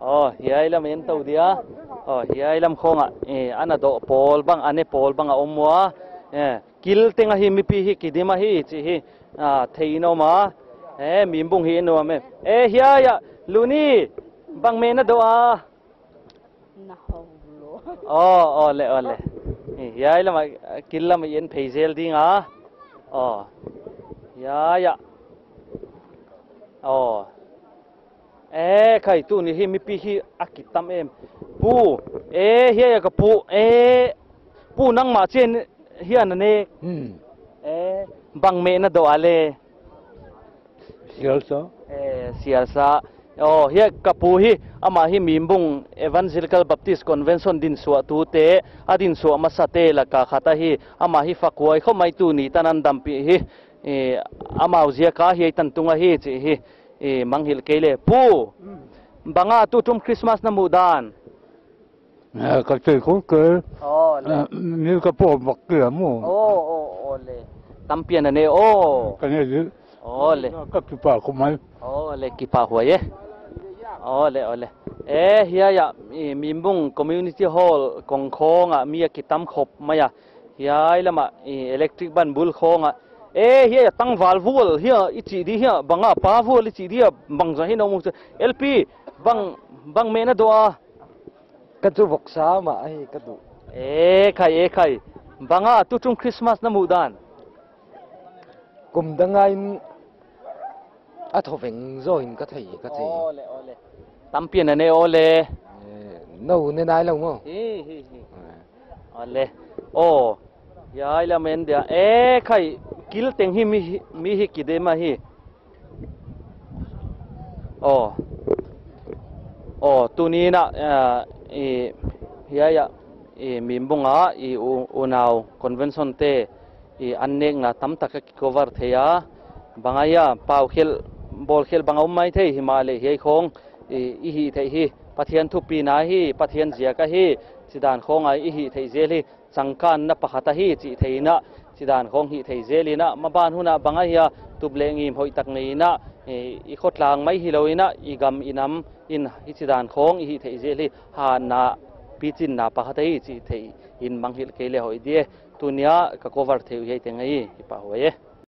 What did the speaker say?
oh hiai lam en to dia. Oh hiai lam khonga e ana do pol bang ane pol bang a omwa e kil tenga hi mi pi hi kidima hi chi hi. A theino ma. E mi bung hi no me. E hiai ya luni bang me na do a. Na holo oh oh le oh le hiai lam kil lam en pheizel ding a. Oh ya ya oh ê khai tu ni hi mi pi hi akitam em pu ê hi ka pu ê pu nang ma chen hian ne hmm ê bang me na do ale sial sa ê sial sa oh hi ka pu hi ama hi mimbung evangelical baptist convention din suwa tu te adin suwa masate la ka khata hi ama hi fakwai kho mai tu ni tanan dampi hi e ama uzia ka hi tan tunga hi chi hi เอมังฮิลเกเลปูบังอาตุทุมคริสต์มาสนมูดานก็เจอคุกเกอนี่ก็พ่อบักเกือมูโอ้โอ้โอ้เลยตําเปียนอันเนโอก็นี่โอ้เลยก็คิปาคุมัยโอ้เลยคิปาหวยเอโอ้เลยโอ้เลยเอเฮียยะมีมุงคอมมูนิตี้ฮอลกองคองอ่ะมีกิตําขบมายะยายละมาอีเล็กทริกบันบุลคองอ่ะ eh hiya tang valvul hiya ichi di hiya banga pa vul ichi di bang za hi no mu lp bang bang me na doa. Cái chú bọc xá mà ai cái chú eh khai eh khai. Banga tu chung christmas na mudan cùng đang ngay à thọ vẹn rồi cái thầy cái thầy ole ole. Tampian na ne ole. Nâu nên ai lòng không hi hi hi. Ole. Oh ya ila men dia. Khai kil teng hi mi hi- mi hi kide ma hi oh tu ni na e ya ya e mim bung a e u unaw convention te e an annek na tam tak ki cover the theya bangaya pau khel, bol khel banga mai the himale hi khong e i hi the hi. Pathian thu pi na hi, pathian zia ka hi. Sidan khong ai i hi thei zel hi changkan na pakhata hi, chi theina sidan khong hi thei zelina maban huna banga bangaya tublengim hoi tak neina e, i khotlang mai hiloina igam inam in hi sidan khong hi thei zeli ha na pichin na pakhata hi chi thei in manghil kele hoi die tunia ka cover theu hei tengai hi pa hoye